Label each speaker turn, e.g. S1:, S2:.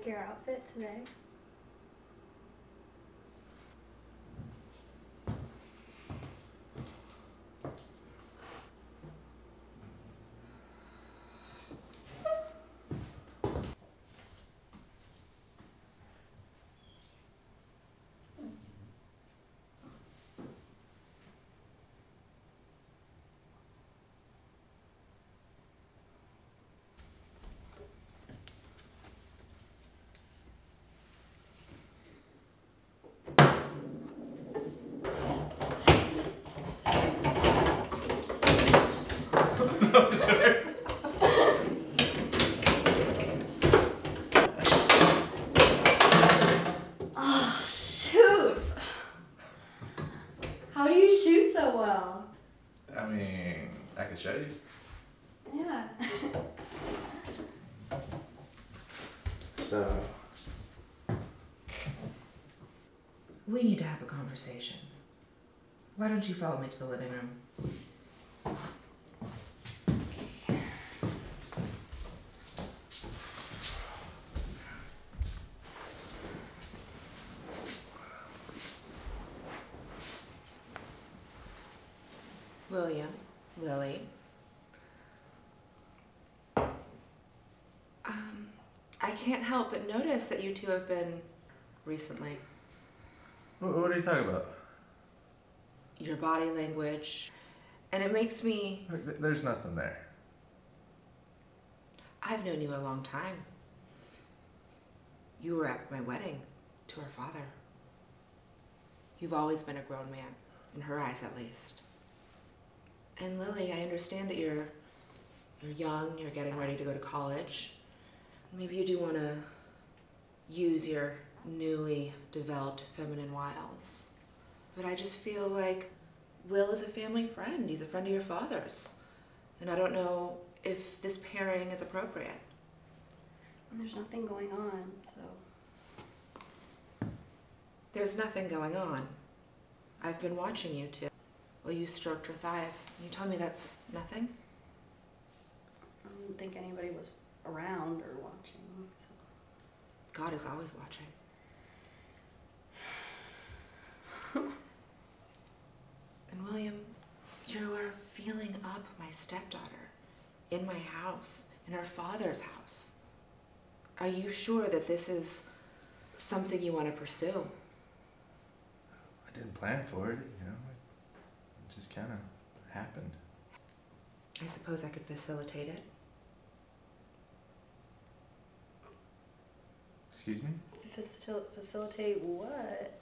S1: like your outfit today?
S2: Those
S1: Oh, shoot! How do you shoot so well?
S2: I mean, I can show you.
S1: Yeah.
S2: So,
S3: We need to have a conversation. Why don't you follow me to the living room? William, Lily. Um, I can't help but notice that you two have been recently.
S2: what, what are you talking about?
S3: Your body language. And it makes me.
S2: There's nothing there.
S3: I've known you a long time. You were at my wedding to her father. You've always been a grown man, in her eyes at least. And Lily, I understand that you're you're young, you're getting ready to go to college. Maybe you do want to use your newly developed feminine wiles. But I just feel like Will is a family friend. He's a friend of your father's. And I don't know if this pairing is appropriate.
S1: There's nothing going on, so.
S3: There's nothing going on. I've been watching you two. Well, you stroked her thighs. You tell me that's nothing?
S1: I don't think anybody was around or watching. So.
S3: God is always watching. and William, you are feeling up my stepdaughter in my house, in her father's house. Are you sure that this is something you want to pursue?
S2: I didn't plan for it, you know. It just kind of happened.
S3: I suppose I could facilitate it.
S2: Excuse me?
S1: Facil- facilitate what?